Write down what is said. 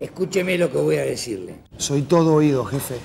Escúcheme lo que voy a decirle. Soy todo oído, jefe.